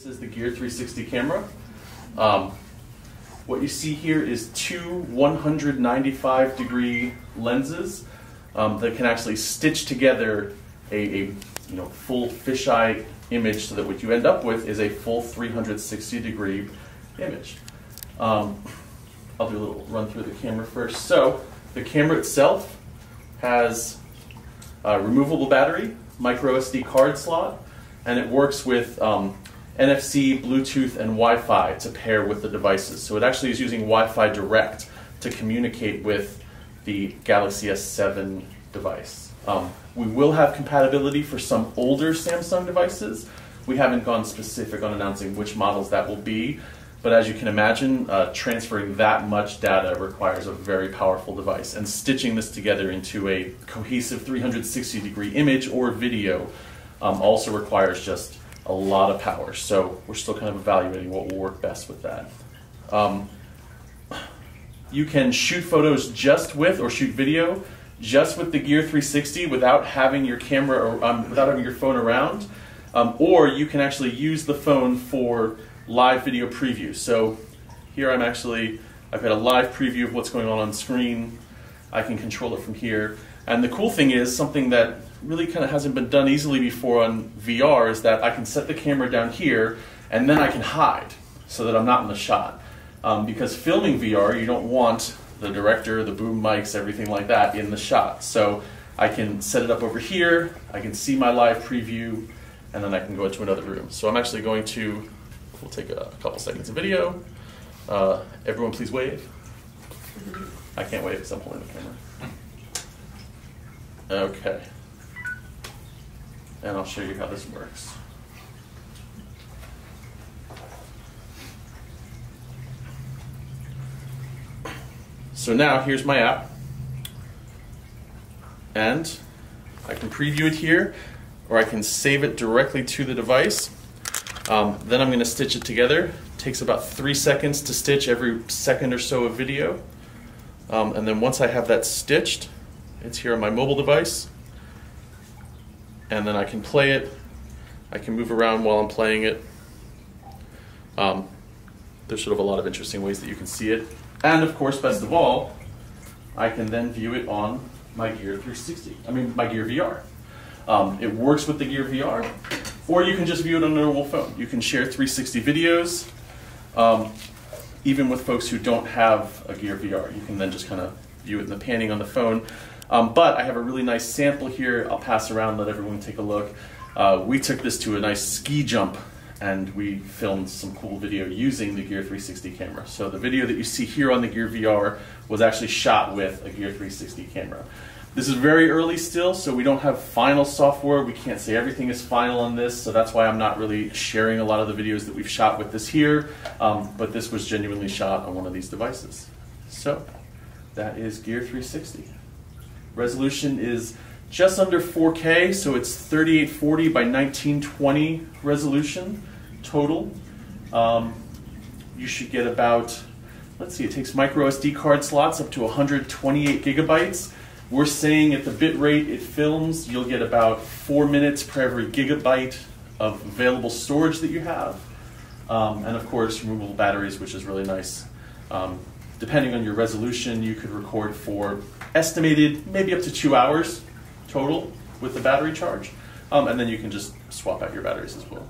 This is the Gear 360 camera. Um, what you see here is two 195 degree lenses um, that can actually stitch together a, a you know, full fisheye image so that what you end up with is a full 360 degree image. Um, I'll do a little run through the camera first. So the camera itself has a removable battery, micro SD card slot, and it works with um, NFC, Bluetooth, and Wi-Fi to pair with the devices. So it actually is using Wi-Fi direct to communicate with the Galaxy S7 device. Um, we will have compatibility for some older Samsung devices. We haven't gone specific on announcing which models that will be, but as you can imagine, uh, transferring that much data requires a very powerful device, and stitching this together into a cohesive 360 degree image or video um, also requires just a lot of power. So we're still kind of evaluating what will work best with that. Um, you can shoot photos just with, or shoot video just with the Gear 360 without having your camera, um, without having your phone around. Um, or you can actually use the phone for live video preview. So here I'm actually, I've got a live preview of what's going on on screen. I can control it from here. And the cool thing is, something that really kind of hasn't been done easily before on VR is that I can set the camera down here and then I can hide so that I'm not in the shot. Um, because filming VR, you don't want the director, the boom mics, everything like that in the shot. So I can set it up over here, I can see my live preview, and then I can go into another room. So I'm actually going to, we'll take a, couple seconds of video. Uh, everyone please wave. I can't wave because I'm holding the camera. Okay. And I'll show you how this works. So now here's my app. And I can preview it here, or I can save it directly to the device. Um, then I'm going to stitch it together. It takes about three seconds to stitch every second or so of video. Um, and then once I have that stitched, it's here on my mobile device. And then I can play it. I can move around while I'm playing it. Um, there's sort of a lot of interesting ways that you can see it. And of course, best of all, I can then view it on my Gear 360. I mean, my Gear VR. Um, it works with the Gear VR, or you can just view it on a normal phone. You can share 360 videos, um, even with folks who don't have a Gear VR. You can then just kind of view it in the panning on the phone. Um, but I have a really nice sample here. I'll pass around, let everyone take a look. Uh, we took this to a nice ski jump and we filmed some cool video using the Gear 360 camera. So the video that you see here on the Gear VR was actually shot with a Gear 360 camera. This is very early still, so we don't have final software. We can't say everything is final on this, so that's why I'm not really sharing a lot of the videos that we've shot with this here. Um, but this was genuinely shot on one of these devices. So that is Gear 360. Resolution is just under 4K, so it's 3840 by 1920 resolution total. Um, you should get about, let's see, it takes micro SD card slots up to 128 gigabytes. We're saying at the bit rate it films, you'll get about four minutes per every gigabyte of available storage that you have. Um, and of course, removable batteries, which is really nice. Um, depending on your resolution, you could record for estimated maybe up to two hours total with the battery charge. Um, and then you can just swap out your batteries as well.